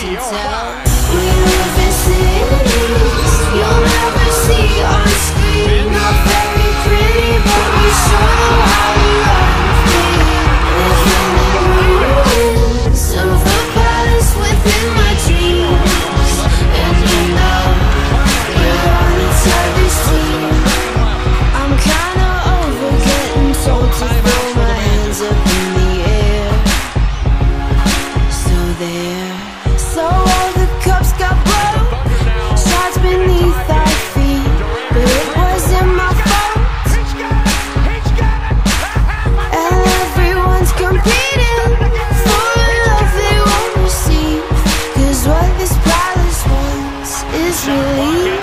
oh my. You'll never see us.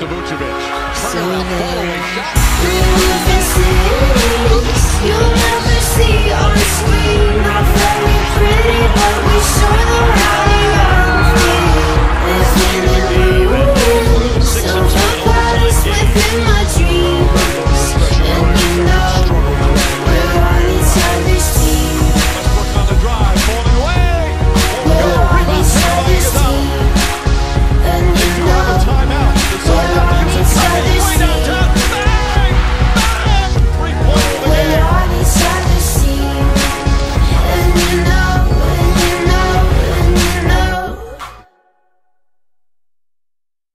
to Vucevic. Shot.